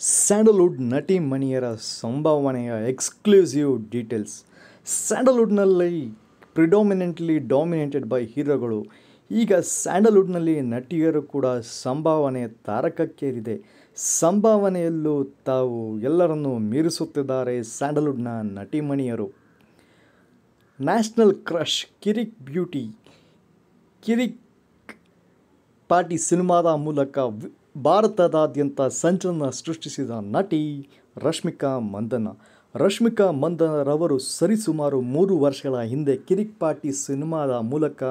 Sandalwood ನಟಿ ಮಣಿಯರ ಸಂಭಾವನೆಯ ಎಕ್ಸ್ಕ್ಲೂಸಿವ್ ಡೀಟೇಲ್ಸ್. ಸ್ಯಾಂಡಲ್ವುಡ್ನಲ್ಲಿ ಪ್ರಿಡಾಮಿನೆಂಟ್ಲಿ ಡಾಮಿನೇಟೆಡ್ ಬೈ ಹೀರೋಗಳು. ಈಗ ಸ್ಯಾಂಡಲ್ವುಡ್ನಲ್ಲಿ ನಟಿಯರು ಕೂಡ ಸಂಭಾವನೆ ತಾರಕಕ್ಕೇರಿದೆ. ಸಂಭಾವನೆಯಲ್ಲೂ ತಾವು ಎಲ್ಲರನ್ನೂ ಮೀರಿಸುತ್ತಿದ್ದಾರೆ ಸ್ಯಾಂಡಲ್ವುಡ್ನ ನಟಿಮಣಿಯರು national crush Kirik beauty. Kirik party ಸಿನಿಮಾದ ಮೂಲಕ ಭಾರತದಾದ್ಯಂತ ಸಂಚಲನ ಸೃಷ್ಟಿಸಿದ ನಟಿ ರಶ್ಮಿಕಾ ಮಂದನ. ರಶ್ಮಿಕಾ ಮಂದನರವರು ಸರಿಸುಮಾರು ಮೂರು ವರ್ಷಗಳ ಹಿಂದೆ ಕಿರಿಕ್ ಪಾರ್ಟಿ ಸಿನಿಮಾದ ಮೂಲಕ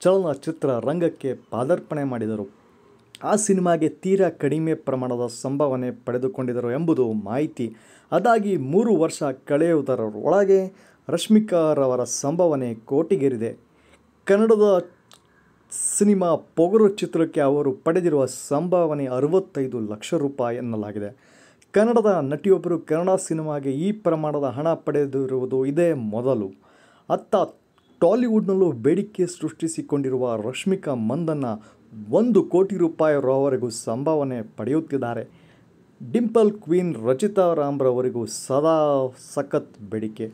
ಚಲನಚಿತ್ರ ರಂಗಕ್ಕೆ ಪಾದಾರ್ಪಣೆ ಮಾಡಿದರು. ಆ ಸಿನಿಮಾಗೆ ತೀರಾ ಕಡಿಮೆ ಪ್ರಮಾಣದ ಸಂಭಾವನೆ ಪಡೆದುಕೊಂಡಿದ್ದರು ಎಂಬುದು ಮಾಹಿತಿ. ಅದಾಗಿ ಮೂರು ವರ್ಷ ಕಳೆಯುವುದರೊಳಗೆ ರಶ್ಮಿಕಾರವರ ಸಂಭಾವನೆ ಕೋಟಿಗೇರಿದೆ. ಕನ್ನಡದ ಸಿನಿಮಾ ಪೊಗರು ಚಿತ್ರಕ್ಕೆ ಅವರು ಪಡೆದಿರುವ ಸಂಭಾವನೆ ಅರವತ್ತೈದು ಲಕ್ಷ ರೂಪಾಯಿ ಎನ್ನಲಾಗಿದೆ. ಕನ್ನಡದ ನಟಿಯೊಬ್ಬರು ಕನ್ನಡ ಸಿನಿಮಾಗೆ ಈ ಪ್ರಮಾಣದ ಹಣ ಪಡೆದಿರುವುದು ಇದೇ ಮೊದಲು. ಅತ್ತ ಟಾಲಿವುಡ್ನಲ್ಲೂ ಬೇಡಿಕೆ ಸೃಷ್ಟಿಸಿಕೊಂಡಿರುವ ರಶ್ಮಿಕಾ ಮಂದನ್ನ ಒಂದು ಕೋಟಿ ರೂಪಾಯಿವರೆಗೂ ಸಂಭಾವನೆ ಪಡೆಯುತ್ತಿದ್ದಾರೆ. ಡಿಂಪಲ್ ಕ್ವೀನ್ ರಚಿತಾ ರಾಮ್ರವರಿಗೂ ಸದಾ ಸಖತ್ ಬೇಡಿಕೆ.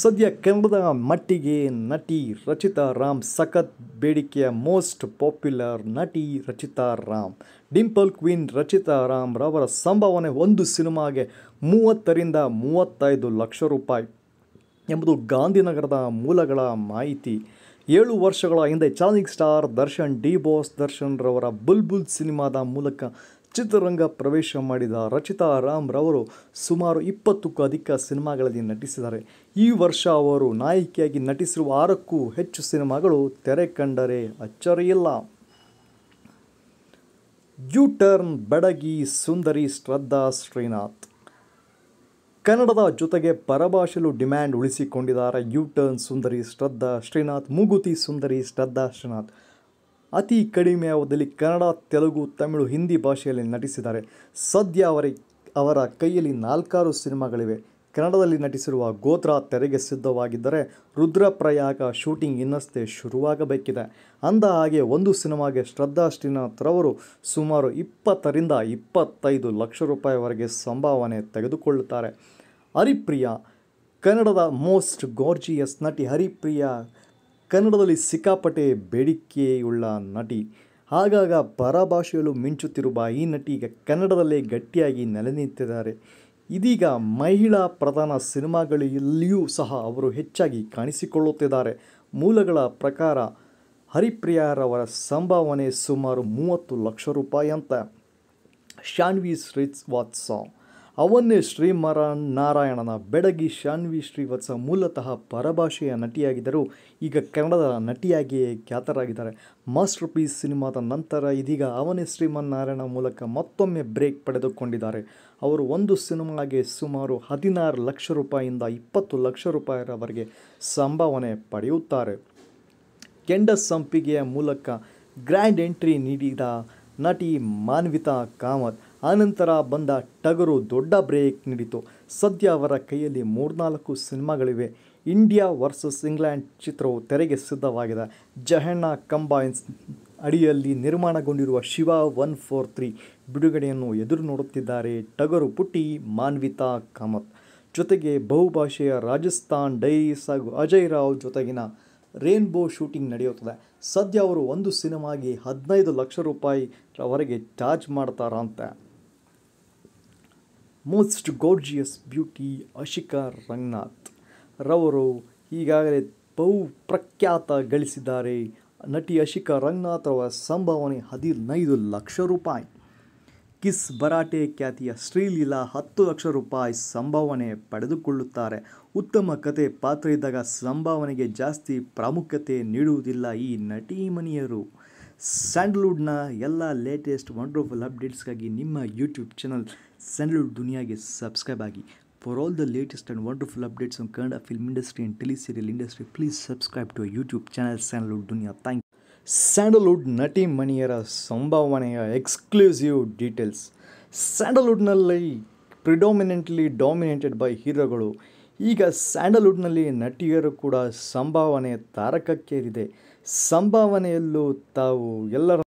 ಸದ್ಯ ಕನ್ನಡದ ಮಟ್ಟಿಗೆ ನಟಿ ರಚಿತಾ ರಾಮ್ ಸಖತ್ ಬೇಡಿಕೆಯ ಮೋಸ್ಟ್ ಪಾಪ್ಯುಲರ್ ನಟಿ ರಚಿತಾ ರಾಮ್. ಡಿಂಪಲ್ ಕ್ವೀನ್ ರಚಿತಾ ರಾಮ್ ರವರ ಸಂಭಾವನೆ ಒಂದು ಸಿನಿಮಾಗೆ ಮೂವತ್ತರಿಂದ ಮೂವತ್ತೈದು ಲಕ್ಷ ರೂಪಾಯಿ ಎಂಬುದು ಗಾಂಧಿನಗರದ ಮೂಲಗಳ ಮಾಹಿತಿ. ಏಳು ವರ್ಷಗಳ ಹಿಂದೆ challenging star Darshan, D boss Darshan ರವರ ಬುಲ್ಬುಲ್ ಸಿನಿಮಾದ ಮೂಲಕ ಚಿತ್ರರಂಗ ಪ್ರವೇಶ ಮಾಡಿದ ರಚಿತಾ ರಾಮ್ ರವರು ಸುಮಾರು ಇಪ್ಪತ್ತಕ್ಕೂ ಅಧಿಕ ಸಿನಿಮಾಗಳಲ್ಲಿ ನಟಿಸಿದ್ದಾರೆ. ಈ ವರ್ಷ ಅವರು ನಾಯಕಿಯಾಗಿ ನಟಿಸಿರುವ ಆರಕ್ಕೂ ಹೆಚ್ಚು ಸಿನಿಮಾಗಳು ತೆರೆ ಕಂಡರೆ ಅಚ್ಚರಿಯಿಲ್ಲ. ಯು ಟರ್ನ್ ಬೆಡಗಿ ಸುಂದರಿ ಶ್ರದ್ಧಾ ಶ್ರೀನಾಥ್. ಕನ್ನಡದ ಜೊತೆಗೆ ಪರಭಾಷೆಲು ಡಿಮ್ಯಾಂಡ್ ಉಳಿಸಿಕೊಂಡಿದ್ದಾರೆ ಯು ಟರ್ನ್ ಸುಂದರಿ ಶ್ರದ್ಧಾ ಶ್ರೀನಾಥ್, ಮೂಗುತಿ ಸುಂದರಿ ಶ್ರದ್ಧಾ ಶ್ರೀನಾಥ್. ಅತಿ ಕಡಿಮೆ ಅವಧಿಯಲ್ಲಿ ಕನ್ನಡ, ತೆಲುಗು, ತಮಿಳು, ಹಿಂದಿ ಭಾಷೆಯಲ್ಲಿ ನಟಿಸಿದ್ದಾರೆ. ಸದ್ಯ ಅವರ ಅವರ ಕೈಯಲ್ಲಿ ನಾಲ್ಕಾರು ಸಿನಿಮಾಗಳಿವೆ. ಕನ್ನಡದಲ್ಲಿ ನಟಿಸಿರುವ ಗೋತ್ರ ತೆರೆಗೆ ಸಿದ್ಧವಾಗಿದ್ದರೆ ರುದ್ರಪ್ರಯಾಗ ಶೂಟಿಂಗ್ ಇನ್ನಷ್ಟೇ ಶುರುವಾಗಬೇಕಿದೆ. ಅಂದ ಹಾಗೆ ಒಂದು ಸಿನಿಮಾಗೆ ಶ್ರದ್ಧಾ ಶ್ರೀನಾಥ್ ರವರು ಸುಮಾರು ಇಪ್ಪತ್ತರಿಂದ ಇಪ್ಪತ್ತೈದು ಲಕ್ಷ ರೂಪಾಯಿವರೆಗೆ ಸಂಭಾವನೆ ತೆಗೆದುಕೊಳ್ಳುತ್ತಾರೆ. ಹರಿಪ್ರಿಯಾ, ಕನ್ನಡದ ಮೋಸ್ಟ್ ಗಾರ್ಜಿಯಸ್ ನಟಿ ಹರಿಪ್ರಿಯಾ ಕನ್ನಡದಲ್ಲಿ ಸಿಕ್ಕಾಪಟ್ಟೆ ಬೇಡಿಕೆಯುಳ್ಳ ನಟಿ. ಆಗಾಗ ಪರಭಾಷೆಯಲ್ಲೂ ಮಿಂಚುತ್ತಿರುವ ಈ ನಟಿ ಈಗ ಕನ್ನಡದಲ್ಲೇ ಗಟ್ಟಿಯಾಗಿ ನೆಲೆ ನಿಂತಿದ್ದಾರೆ ಇದೀಗ ಮಹಿಳಾ ಪ್ರಧಾನ ಸಿನಿಮಾಗಳಲ್ಲಿಯೂ ಸಹ ಅವರು ಹೆಚ್ಚಾಗಿ ಕಾಣಿಸಿಕೊಳ್ಳುತ್ತಿದ್ದಾರೆ. ಮೂಲಗಳ ಪ್ರಕಾರ ಹರಿಪ್ರಿಯಾರವರ ಸಂಭಾವನೆ ಸುಮಾರು ಮೂವತ್ತು ಲಕ್ಷ ರೂಪಾಯಿ ಅಂತ ಶಾನ್ವಿ ಶ್ರೀವತ್ಸ ಅವನ್ನೇ ಶ್ರೀಮರ ನಾರಾಯಣನ ಬೆಡಗಿ ಶಾನ್ವಿ ಶ್ರೀವತ್ಸ ಮೂಲತಃ ಪರಭಾಷೆಯ ನಟಿಯಾಗಿದ್ದರು. ಈಗ ಕನ್ನಡದ ನಟಿಯಾಗಿಯೇ ಖ್ಯಾತರಾಗಿದ್ದಾರೆ. ಮಾಸ್ಟರ್ ಪೀಸ್ ಸಿನಿಮಾದ ನಂತರ ಇದೀಗ ಅವನೇ ಶ್ರೀಮನ್ನಾರಾಯಣ ಮೂಲಕ ಮತ್ತೊಮ್ಮೆ ಬ್ರೇಕ್ ಪಡೆದುಕೊಂಡಿದ್ದಾರೆ. ಅವರು ಒಂದು ಸಿನಿಮಾಗೆ ಸುಮಾರು ಹದಿನಾರು ಲಕ್ಷ ರೂಪಾಯಿಯಿಂದ ಇಪ್ಪತ್ತು ಲಕ್ಷ ರೂಪಾಯಿರವರೆಗೆ ಸಂಭಾವನೆ ಪಡೆಯುತ್ತಾರೆ. ಕೆಂಡ ಸಂಪಿಗೆಯ ಮೂಲಕ ಗ್ರ್ಯಾಂಡ್ ಎಂಟ್ರಿ ನೀಡಿದ ನಟಿ ಮಾನ್ವಿತಾ ಕಾಮತ್ ಆನಂತರ ಬಂದ ಟಗರು ದೊಡ್ಡ ಬ್ರೇಕ್ ನೀಡಿತು. ಸದ್ಯ ಅವರ ಕೈಯಲ್ಲಿ ಮೂರ್ನಾಲ್ಕು ಸಿನಿಮಾಗಳಿವೆ. ಇಂಡಿಯಾ ವರ್ಸಸ್ ಇಂಗ್ಲೆಂಡ್ ಚಿತ್ರವು ತೆರೆಗೆ ಸಿದ್ಧವಾಗಿದೆ. ಜಹಣ್ಣ ಕಂಬೈನ್ಸ್ ಅಡಿಯಲ್ಲಿ ನಿರ್ಮಾಣಗೊಂಡಿರುವ ಶಿವ ಒನ್ ಫೋರ್ ತ್ರೀ ಬಿಡುಗಡೆಯನ್ನು ಎದುರು ನೋಡುತ್ತಿದ್ದಾರೆ ಟಗರು ಪುಟ್ಟಿ ಮಾನ್ವಿತಾ ಕಾಮತ್. ಜೊತೆಗೆ ಬಹುಭಾಷೆಯ ರಾಜಸ್ಥಾನ್ ಡೈರೀಸ್ ಹಾಗೂ ಅಜಯ್ ರಾವ್ ಜೊತೆಗಿನ ರೇನ್ಬೋ ಶೂಟಿಂಗ್ ನಡೆಯುತ್ತದೆ. ಸದ್ಯ ಅವರು ಒಂದು ಸಿನಿಮಾಗೆ ಹದಿನೈದು ಲಕ್ಷ ರೂಪಾಯಿವರೆಗೆ ಚಾರ್ಜ್ ಮಾಡ್ತಾರಂತೆ. Most gorgeous beauty Ashika Ranganath ರವರು ಈಗಾಗಲೇ ಬಹು ಪ್ರಖ್ಯಾತ ಗಳಿಸಿದ್ದಾರೆ. ನಟಿ ಅಶಿಕಾ ರಂಗನಾಥ್ ರವರ ಸಂಭಾವನೆ ಹದಿನೈದು ಲಕ್ಷ ರೂಪಾಯಿ. ಕಿಸ್ ಭರಾಟೆ ಖ್ಯಾತಿಯ ಶ್ರೀಲೀಲಾ ಹತ್ತು ಲಕ್ಷ ರೂಪಾಯಿ ಸಂಭಾವನೆ ಪಡೆದುಕೊಳ್ಳುತ್ತಾರೆ. ಉತ್ತಮ ಕತೆ ಪಾತ್ರ ಇದ್ದಾಗ ಸಂಭಾವನೆಗೆ ಜಾಸ್ತಿ ಪ್ರಾಮುಖ್ಯತೆ ನೀಡುವುದಿಲ್ಲ ಈ ನಟಿಮಣಿಯರು ಸ್ಯಾಂಡಲ್ವುಡ್ನ ಎಲ್ಲ ಲೇಟೆಸ್ಟ್ ವಂಡರ್ಫುಲ್ ಅಪ್ಡೇಟ್ಸ್ಗಾಗಿ ನಿಮ್ಮ ಯೂಟ್ಯೂಬ್ ಚಾನಲ್ ಸ್ಯಾಂಡಲ್ವುಡ್ ದುನಿಯಾಗೆ ಸಬ್ಸ್ಕ್ರೈಬ್ ಆಗಿ. For all the latest and wonderful updates on Kannada film industry and teleserial industry please subscribe to YouTube channel Sandalwood Duniya thank Sandalwood ನಟಿ ಮಣಿಯರ ಸಂಭಾವನೆಯ ಎಕ್ಸ್ಕ್ಲೂಸಿವ್ ಡೀಟೇಲ್ಸ್ ಸ್ಯಾಂಡಲ್ವುಡ್ನಲ್ಲಿ predominantly dominated by ಹೀರೋಗಳು. ಈಗ ಸ್ಯಾಂಡಲ್ವುಡ್ನಲ್ಲಿ ನಟಿಯರು ಕೂಡ ಸಂಭಾವನೆ ತಾರಕಕ್ಕೇರಿದೆ. ಸಂಭಾವನೆಯಲ್ಲೂ ತಾವು ಎಲ್ಲರ